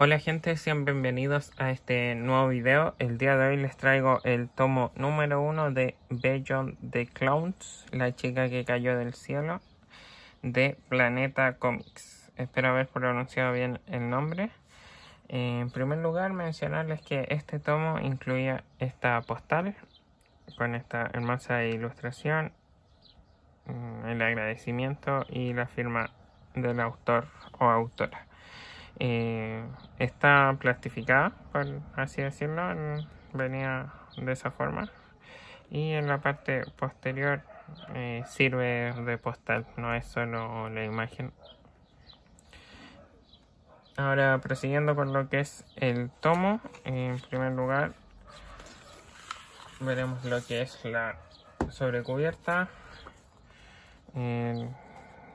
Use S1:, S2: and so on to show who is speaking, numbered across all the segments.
S1: Hola gente, sean bienvenidos a este nuevo video. El día de hoy les traigo el tomo número uno de Beyond the Clowns, la chica que cayó del cielo, de Planeta Comics. Espero haber pronunciado bien el nombre. En primer lugar, mencionarles que este tomo incluía esta postal con esta hermosa ilustración, mm, el agradecimiento y la firma del autor o autora. Eh, está plastificada, por así decirlo, venía de esa forma. Y en la parte posterior eh, sirve de postal, no es solo la imagen. Ahora prosiguiendo con lo que es el tomo, en primer lugar veremos lo que es la sobrecubierta.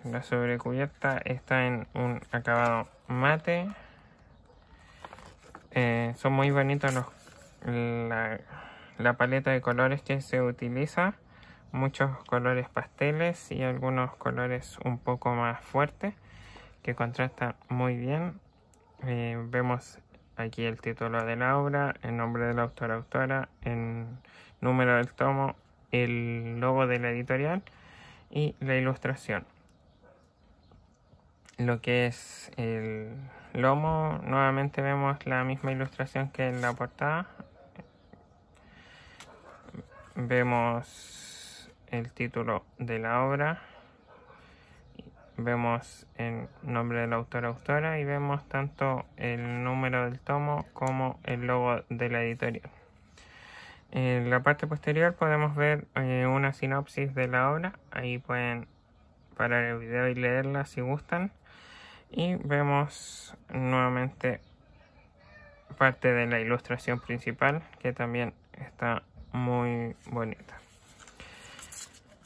S1: La sobrecubierta está en un acabado mate. Eh, son muy bonitos los, la, paleta de colores que se utiliza. Muchos colores pasteles y algunos colores un poco más fuertes que contrastan muy bien. Eh, vemos aquí el título de la obra, el nombre del autor autora, el número del tomo, el logo de la editorial y la ilustración lo que es el lomo nuevamente vemos la misma ilustración que en la portada. Vemos el título de la obra vemos el nombre del autor autora y vemos tanto el número del tomo como el logo de la editorial. En la parte posterior podemos ver eh, una sinopsis de la obra. Ahí pueden parar el video y leerla si gustan y vemos nuevamente parte de la ilustración principal que también está muy bonita.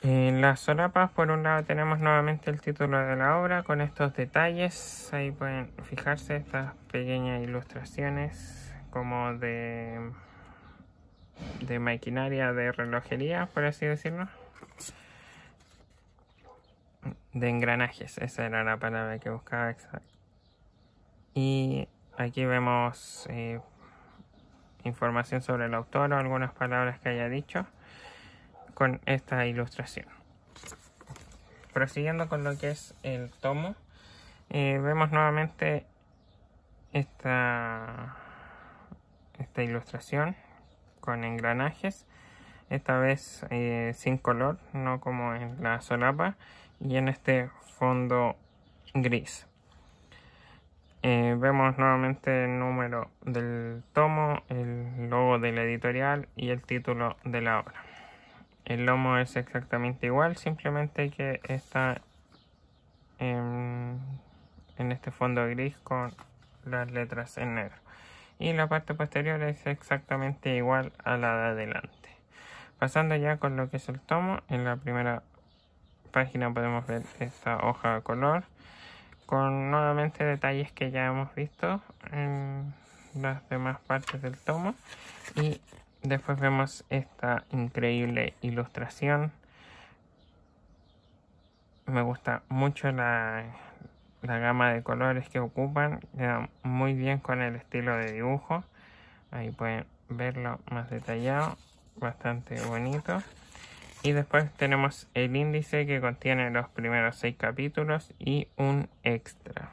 S1: En las solapas por un lado tenemos nuevamente el título de la obra con estos detalles. Ahí pueden fijarse estas pequeñas ilustraciones como de de maquinaria de relojería por así decirlo de engranajes, esa era la palabra que buscaba exacto. Y aquí vemos eh, información sobre el autor o algunas palabras que haya dicho con esta ilustración. Prosiguiendo con lo que es el tomo, eh, vemos nuevamente esta, esta ilustración con engranajes, esta vez eh, sin color, no como en la solapa y en este fondo gris. Eh, vemos nuevamente el número del tomo, el logo de la editorial y el título de la obra. El lomo es exactamente igual, simplemente que está en, en este fondo gris con las letras en negro. Y la parte posterior es exactamente igual a la de adelante. Pasando ya con lo que es el tomo, en la primera página podemos ver esta hoja de color con nuevamente detalles que ya hemos visto en las demás partes del tomo. Y después vemos esta increíble ilustración. Me gusta mucho la, la gama de colores que ocupan. Queda muy bien con el estilo de dibujo. Ahí pueden verlo más detallado. Bastante bonito y después tenemos el índice que contiene los primeros seis capítulos y un extra.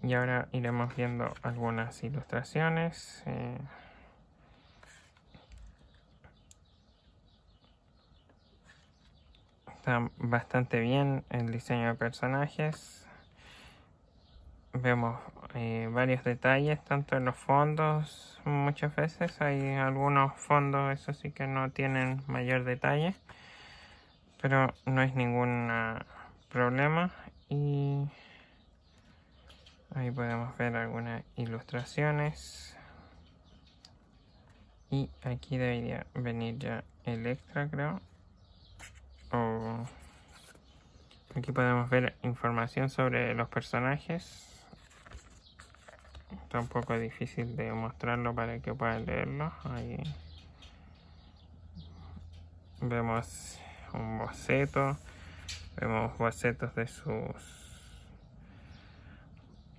S1: Y ahora iremos viendo algunas ilustraciones. Eh, está bastante bien el diseño de personajes. Vemos eh, varios detalles, tanto en los fondos, muchas veces. Hay algunos fondos, eso sí que no tienen mayor detalle, pero no es ningún problema. Y ahí podemos ver algunas ilustraciones. Y aquí debería venir ya el extra creo. O aquí podemos ver información sobre los personajes está un poco difícil de mostrarlo para que puedan leerlo ahí vemos un boceto vemos bocetos de sus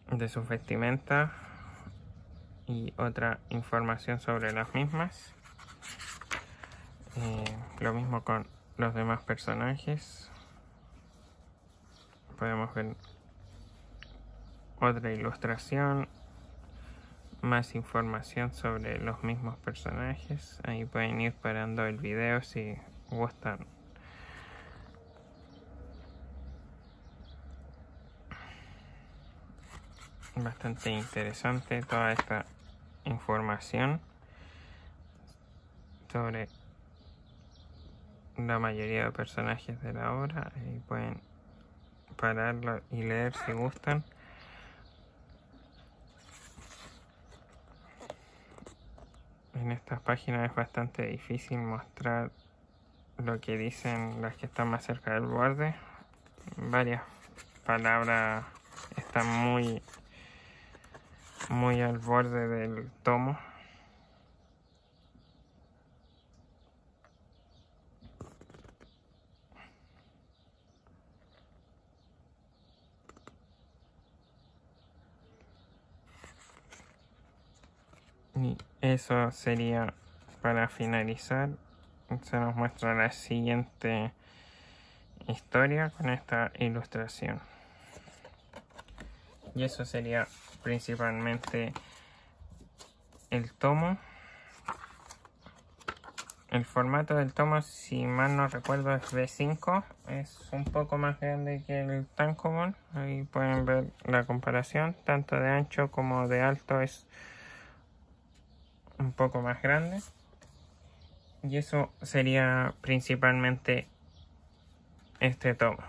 S1: de sus vestimentas y otra información sobre las mismas. Eh, lo mismo con los demás personajes. Podemos ver otra ilustración, más información sobre los mismos personajes. Ahí pueden ir parando el video si gustan. Bastante interesante toda esta información sobre la mayoría de personajes de la obra. Ahí pueden pararlo y leer si gustan. En estas páginas es bastante difícil mostrar lo que dicen las que están más cerca del borde. Varias palabras están muy muy al borde del tomo. Y eso sería para finalizar. Se nos muestra la siguiente historia con esta ilustración. Y eso sería principalmente el tomo. El formato del tomo, si mal no recuerdo, es B5. Es un poco más grande que el Tankobon. Ahí pueden ver la comparación. Tanto de ancho como de alto es un poco más grande. Y eso sería principalmente este tomo.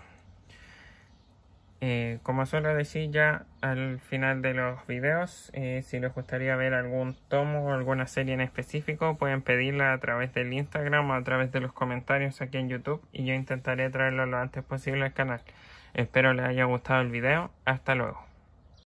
S1: Eh, como suelo decir ya al final de los videos, eh, si les gustaría ver algún tomo o alguna serie en específico, pueden pedirla a través del Instagram o a través de los comentarios aquí en YouTube y yo intentaré traerlo lo antes posible al canal. Espero les haya gustado el video. Hasta luego.